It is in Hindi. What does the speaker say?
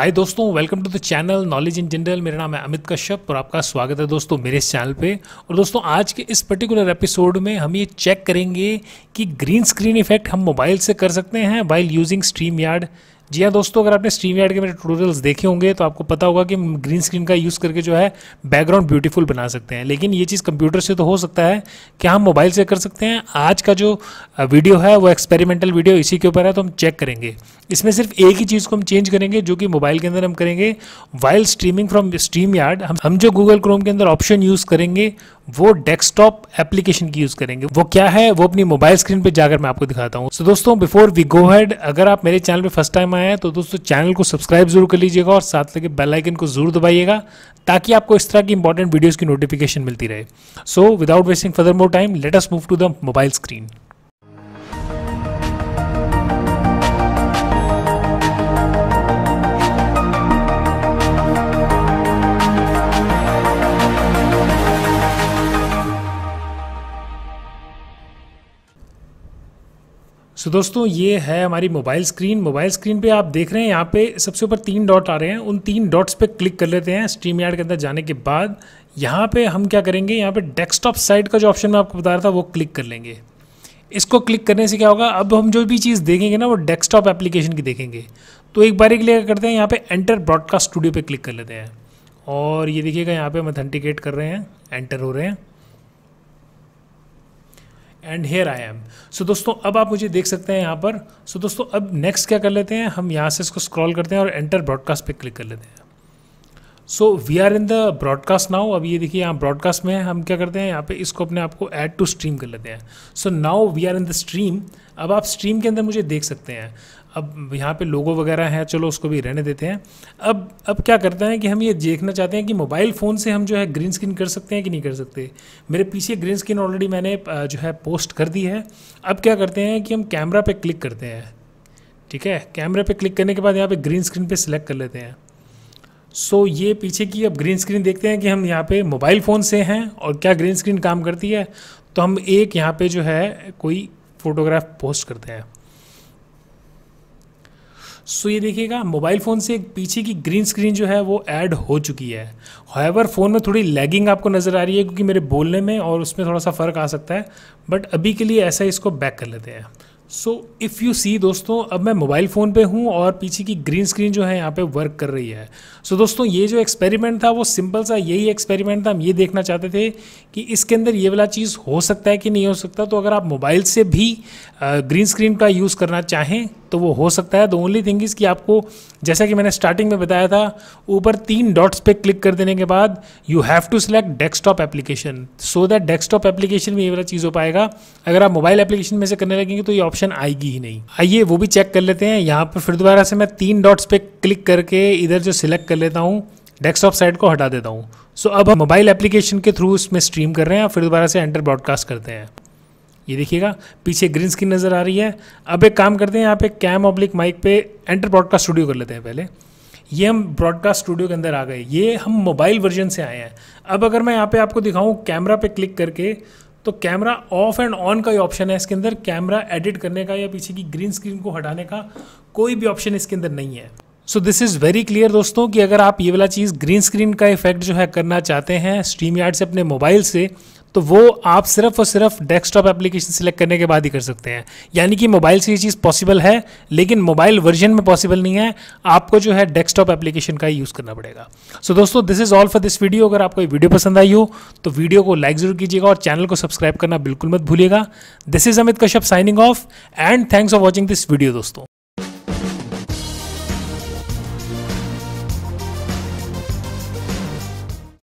हाय दोस्तों welcome to the channel knowledge in general मेरा नाम है अमित कश्यप और आपका स्वागत है दोस्तों मेरे इस चैनल पे। और दोस्तों, आज के इस पर्टिकुलर एपिसोड में हम ये चेक करेंगे कि ग्रीन स्क्रीन इफ़ेक्ट हम मोबाइल से कर सकते हैं वाइल यूजिंग स्ट्रीम यार्ड जी हाँ दोस्तों, अगर आपने स्ट्रीम यार्ड के मेरे ट्यूटोरियल्स देखे होंगे तो आपको पता होगा कि ग्रीन स्क्रीन का यूज़ करके जो है बैकग्राउंड ब्यूटीफुल बना सकते हैं। लेकिन ये चीज़ कंप्यूटर से तो हो सकता है क्या हम मोबाइल से कर सकते हैं। आज का जो वीडियो है, वो एक्सपेरिमेंटल वीडियो इसी के ऊपर है तो हम चेक करेंगे। इसमें सिर्फ़ एक ही चीज़ को हम चेंज करेंगे, जो कि मोबाइल के अंदर हम करेंगे। While streaming from stream yard हम हम जो गूगल क्रोम के अंदर ऑप्शन यूज़ करेंगे वो डेस्कटॉप एप्लीकेशन की यूज़ करेंगे। वो क्या है? वो अपनी मोबाइल स्क्रीन पे जाकर मैं आपको दिखाता हूँ। So, दोस्तों बिफोर वी गो हेड अगर आप मेरे चैनल पे फ़र्स्ट टाइम आए हैं तो दोस्तों चैनल को सब्सक्राइब ज़रूर कर लीजिएगा और साथ लगे बेल आइकन को ज़रूर दबाइएगा ताकि आपको इस तरह की इंपॉर्टेंट वीडियोज़ की नोटिफिकेशन मिलती रहे। So without wasting further more time let us move to the mobile screen so so, दोस्तों ये है हमारी मोबाइल स्क्रीन मोबाइल स्क्रीन पे आप देख रहे हैं यहाँ पे सबसे ऊपर तीन डॉट आ रहे हैं। उन तीन डॉट्स पे क्लिक कर लेते हैं स्ट्रीम यार्ड के अंदर जाने के बाद। यहाँ पे हम क्या करेंगे? यहाँ पे डेस्कटॉप साइड का जो ऑप्शन मैं आपको बता रहा था वो क्लिक कर लेंगे। इसको क्लिक करने से क्या होगा? अब हम जो भी चीज़ देखेंगे ना वो डेस्कटॉप एप्लीकेशन की देखेंगे। तो एक बार एक लिए करते हैं यहाँ पे एंटर ब्रॉडकास्ट स्टूडियो पे क्लिक कर लेते हैं। और ये देखिएगा यहाँ पे हम अथेंटिकेट कर रहे हैं। एंटर हो रहे हैं। And here I am so दोस्तों अब आप मुझे देख सकते हैं यहाँ पर। सो so, दोस्तों अब नेक्स्ट क्या कर लेते हैं? हम यहाँ से इसको स्क्रॉल करते हैं और एंटर ब्रॉडकास्ट पे क्लिक कर लेते हैं। So we are in the broadcast now अब ये देखिए, यहाँ ब्रॉडकास्ट में हम क्या करते हैं? यहाँ पे इसको अपने आप को ऐड टू स्ट्रीम कर लेते हैं। So now we are in the stream अब आप स्ट्रीम के अंदर मुझे देख सकते हैं। अब यहाँ पे लोगो वगैरह है। चलो, उसको भी रहने देते हैं। अब अब क्या करते हैं कि हम ये देखना चाहते हैं कि मोबाइल फ़ोन से हम जो है ग्रीन स्क्रीन कर सकते हैं कि नहीं कर सकते? मेरे पीछे ग्रीन स्क्रीन ऑलरेडी मैंने जो है पोस्ट कर दी है। अब क्या करते हैं कि हम कैमरा पे क्लिक करते हैं। ठीक है? कैमरे पे क्लिक करने के बाद यहाँ पे ग्रीन स्क्रीन पे सिलेक्ट कर लेते हैं। सो so, ये पीछे की अब ग्रीन स्क्रीन देखते हैं कि हम यहाँ पे मोबाइल फ़ोन से हैं और क्या ग्रीन स्क्रीन काम करती है। तो हम एक यहाँ पे जो है कोई फ़ोटोग्राफ पोस्ट करते हैं। सो so, ये देखिएगा मोबाइल फ़ोन से पीछे की ग्रीन स्क्रीन जो है वो ऐड हो चुकी है। हाइवर फ़ोन में थोड़ी लैगिंग आपको नज़र आ रही है क्योंकि मेरे बोलने में और उसमें थोड़ा सा फ़र्क आ सकता है। बट अभी के लिए ऐसा इसको बैक कर लेते हैं। सो इफ़ यू सी दोस्तों अब मैं मोबाइल फ़ोन पे हूँ और पीछे की ग्रीन स्क्रीन जो है यहाँ पे वर्क कर रही है। सो so, दोस्तों ये जो एक्सपेरिमेंट था वो सिंपल सा यही एक्सपेरिमेंट था। हम ये देखना चाहते थे कि इसके अंदर ये वाला चीज़ हो सकता है कि नहीं हो सकता। तो अगर आप मोबाइल से भी ग्रीन स्क्रीन का यूज़ करना चाहें तो वो हो सकता है। द ओनली थिंग इज़ कि आपको जैसा कि मैंने स्टार्टिंग में बताया था ऊपर तीन डॉट्स पे क्लिक कर देने के बाद you have to select desktop application so that desktop application में ये वाला चीज़ हो पाएगा। अगर आप मोबाइल एप्लीकेशन में से करने लगेंगे तो ये ऑप्शन आएगी ही नहीं। आइए वो भी चेक कर लेते हैं। यहाँ पर फिर दोबारा से मैं तीन डॉट्स पे क्लिक करके इधर जो सिलेक्ट कर लेता हूँ डेस्कटॉप साइड को हटा देता हूँ। सो so, अब हम मोबाइल एप्लीकेशन के थ्रू इसमें स्ट्रीम कर रहे हैं फिर दोबारा से एंटर ब्रॉडकास्ट करते हैं। ये देखिएगा, पीछे ग्रीन स्क्रीन नज़र आ रही है। अब एक काम करते हैं यहाँ पे कैम ऑब्लिक माइक पे एंटर ब्रॉडकास्ट स्टूडियो कर लेते हैं पहले। ये हम ब्रॉडकास्ट स्टूडियो के अंदर आ गए। ये हम मोबाइल वर्जन से आए हैं। अब अगर मैं यहाँ पे आपको दिखाऊँ कैमरा पे क्लिक करके तो कैमरा ऑफ़ एंड ऑन का ही ऑप्शन है इसके अंदर। कैमरा एडिट करने का या पीछे की ग्रीन स्क्रीन को हटाने का कोई भी ऑप्शन इसके अंदर नहीं है। So this is very clear दोस्तों कि अगर आप ये वाला चीज़ ग्रीन स्क्रीन का इफ़ेक्ट जो है करना चाहते हैं स्ट्रीम यार्ड से अपने मोबाइल से तो वो आप सिर्फ़ और सिर्फ़ डेस्कटॉप एप्लीकेशन सिलेक्ट करने के बाद ही कर सकते हैं। यानी कि मोबाइल से ये चीज़ पॉसिबल है लेकिन मोबाइल वर्जन में पॉसिबल नहीं है। आपको जो है डेस्कटॉप एप्लीकेशन का ही यूज़ करना पड़ेगा। सो so, दोस्तों this is all for this video अगर आपको ये वीडियो पसंद आई हो तो वीडियो को लाइक ज़रूर कीजिएगा और चैनल को सब्सक्राइब करना बिल्कुल मत भूलिएगा। This is Amit Kashyap signing off and thanks for watching this video दोस्तों।